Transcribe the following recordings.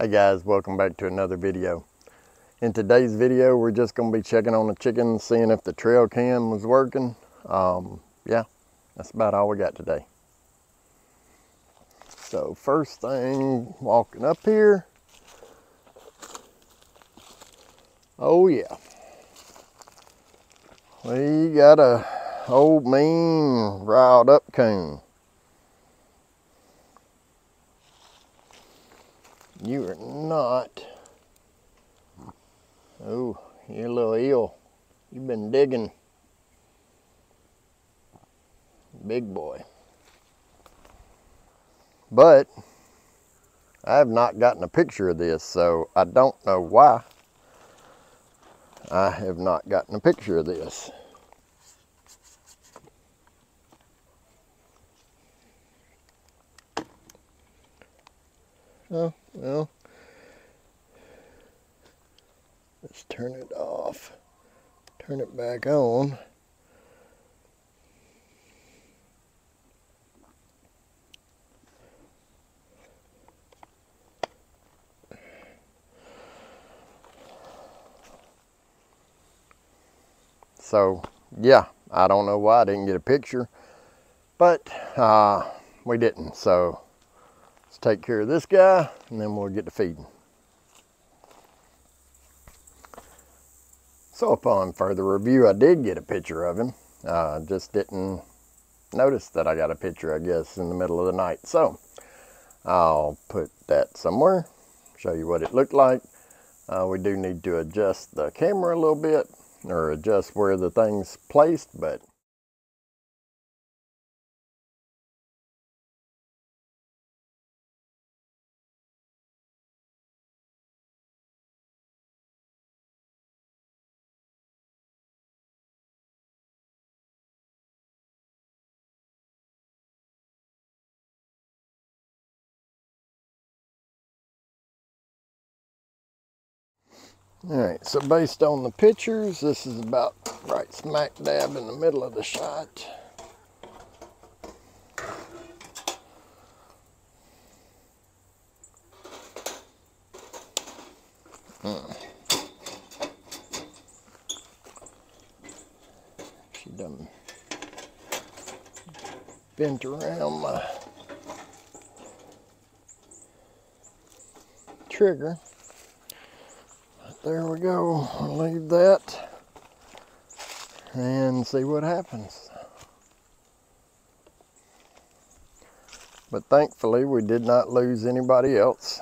Hey guys, welcome back to another video. In today's video, we're just gonna be checking on the chickens, seeing if the trail cam was working. Um, yeah, that's about all we got today. So first thing, walking up here. Oh yeah. We got a old mean riled up coon. You are not. Oh, you're a little eel. You've been digging. Big boy. But I have not gotten a picture of this, so I don't know why I have not gotten a picture of this. Oh, well, let's turn it off, turn it back on. So, yeah, I don't know why I didn't get a picture, but uh, we didn't. So, let's take care of this guy and then we'll get to feeding. So upon further review, I did get a picture of him. Uh, just didn't notice that I got a picture, I guess, in the middle of the night. So I'll put that somewhere, show you what it looked like. Uh, we do need to adjust the camera a little bit or adjust where the thing's placed, but All right, so based on the pictures, this is about right smack dab in the middle of the shot. Hmm. She done bent around my trigger there we go. Leave that and see what happens. But thankfully we did not lose anybody else.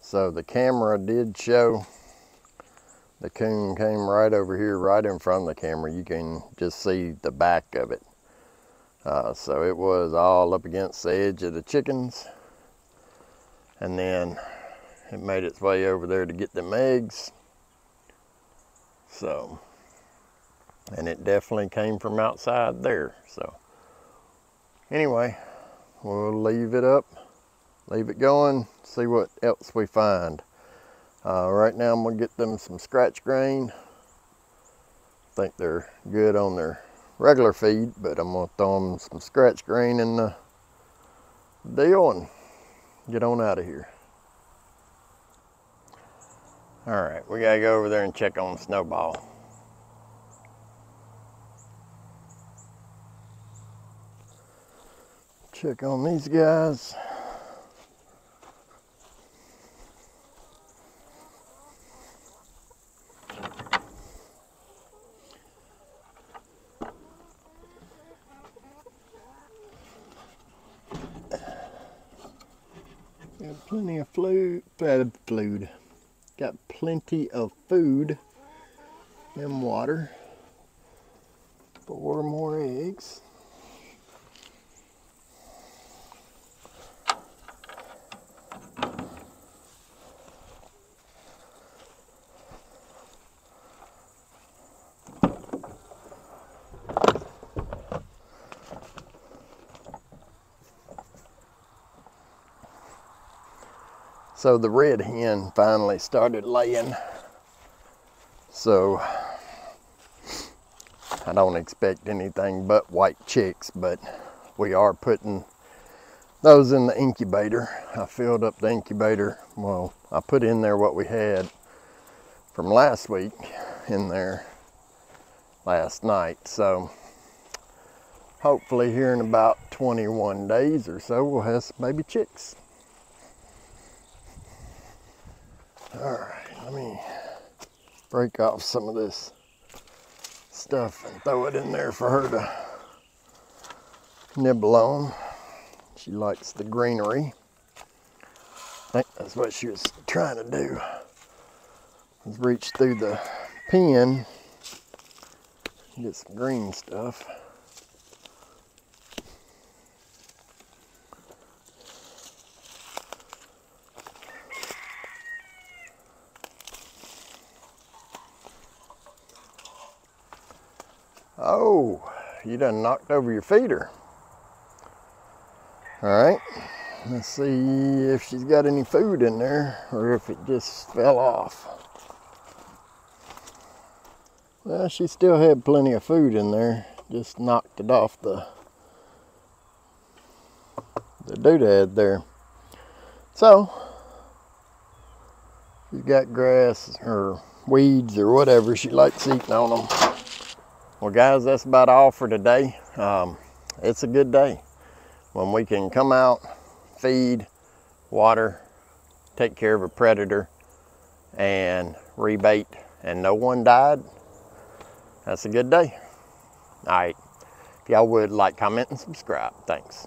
So the camera did show the coon came right over here, right in front of the camera. You can just see the back of it. Uh, so it was all up against the edge of the chickens and then it made its way over there to get them eggs. So and it definitely came from outside there. So anyway we'll leave it up leave it going see what else we find. Uh, right now I'm gonna get them some scratch grain. Think they're good on their regular feed but I'm gonna throw them some scratch grain in the deal and get on out of here. All right, we gotta go over there and check on Snowball. Check on these guys. Got plenty of uh, food. Got plenty of food and water. Four more eggs. So the red hen finally started laying. So I don't expect anything but white chicks, but we are putting those in the incubator. I filled up the incubator. Well, I put in there what we had from last week in there last night. So hopefully here in about 21 days or so, we'll have some baby chicks. All right, let me break off some of this stuff and throw it in there for her to nibble on. She likes the greenery. I think that's what she was trying to do. Was reach through the pen, get some green stuff. Oh, you done knocked over your feeder. All right, let's see if she's got any food in there or if it just fell off. Well, she still had plenty of food in there, just knocked it off the, the doodad there. So, she's got grass or weeds or whatever she likes eating on them. Well, guys, that's about all for today. Um, it's a good day when we can come out, feed, water, take care of a predator, and rebait, and no one died. That's a good day. All right. If y'all would like, comment, and subscribe. Thanks.